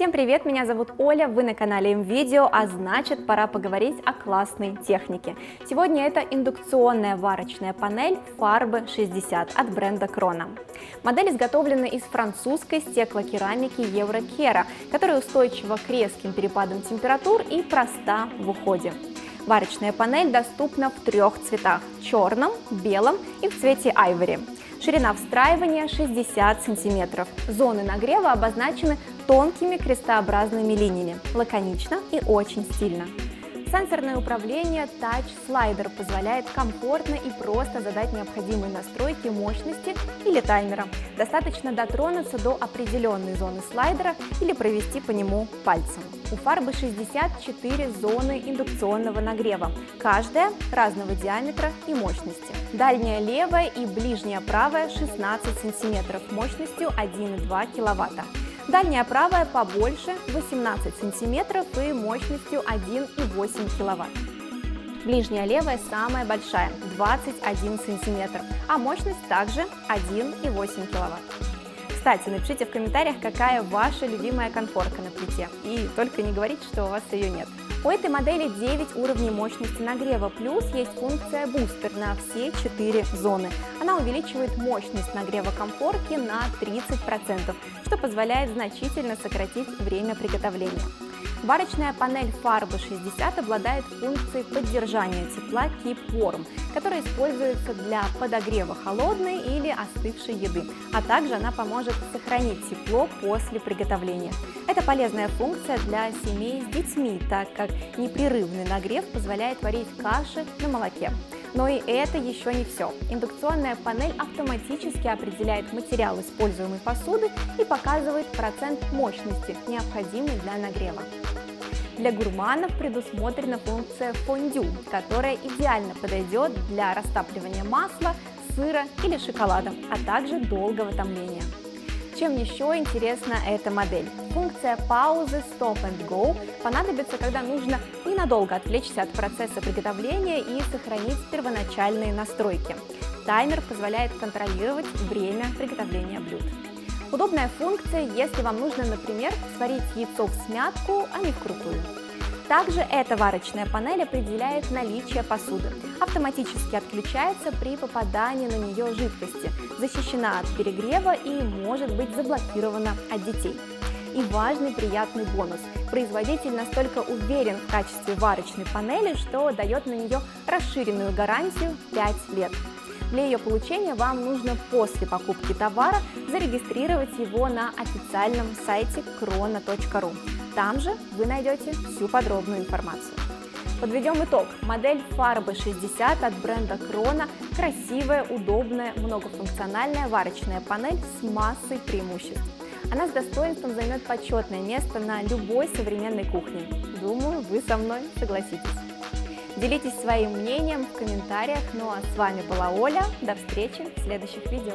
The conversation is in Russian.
Всем привет, меня зовут Оля, вы на канале МВидео, а значит пора поговорить о классной технике. Сегодня это индукционная варочная панель Farbe 60 от бренда Крона. Модель изготовлена из французской стеклокерамики Еврокера, которая устойчива к резким перепадам температур и проста в уходе. Варочная панель доступна в трех цветах – черном, белом и в цвете айвори. Ширина встраивания 60 см. Зоны нагрева обозначены тонкими крестообразными линиями. Лаконично и очень стильно. Сенсорное управление Touch Slider позволяет комфортно и просто задать необходимые настройки мощности или таймера. Достаточно дотронуться до определенной зоны слайдера или провести по нему пальцем. У фарбы 64 зоны индукционного нагрева, каждая разного диаметра и мощности. Дальняя левая и ближняя правая 16 см мощностью 1,2 кВт. Дальняя правая побольше 18 см и мощностью 1,8 кВт. Ближняя левая самая большая 21 см, а мощность также 1,8 кВт. Кстати, напишите в комментариях, какая ваша любимая конфорка на плите. И только не говорите, что у вас ее нет. У этой модели 9 уровней мощности нагрева, плюс есть функция бустер на все 4 зоны. Она увеличивает мощность нагрева комфорки на 30%, что позволяет значительно сократить время приготовления. Варочная панель фарбы 60 обладает функцией поддержания тепла Keep Warm, которая используется для подогрева холодной или остывшей еды, а также она поможет сохранить тепло после приготовления. Это полезная функция для семей с детьми, так как непрерывный нагрев позволяет варить каши на молоке. Но и это еще не все. Индукционная панель автоматически определяет материал используемой посуды и показывает процент мощности, необходимый для нагрева. Для гурманов предусмотрена функция фондю, которая идеально подойдет для растапливания масла, сыра или шоколада, а также долгого томления. Чем еще интересна эта модель? Функция паузы Stop and Go понадобится, когда нужно ненадолго отвлечься от процесса приготовления и сохранить первоначальные настройки. Таймер позволяет контролировать время приготовления блюд. Удобная функция, если вам нужно, например, сварить яйцо в смятку, а не вкрутую. Также эта варочная панель определяет наличие посуды, автоматически отключается при попадании на нее жидкости, защищена от перегрева и может быть заблокирована от детей. И важный приятный бонус. Производитель настолько уверен в качестве варочной панели, что дает на нее расширенную гарантию 5 лет. Для ее получения вам нужно после покупки товара зарегистрировать его на официальном сайте krona.ru. Там же вы найдете всю подробную информацию. Подведем итог. Модель Фарбы 60 от бренда Крона – красивая, удобная, многофункциональная варочная панель с массой преимуществ. Она с достоинством займет почетное место на любой современной кухне. Думаю, вы со мной согласитесь. Делитесь своим мнением в комментариях. Ну а с вами была Оля. До встречи в следующих видео.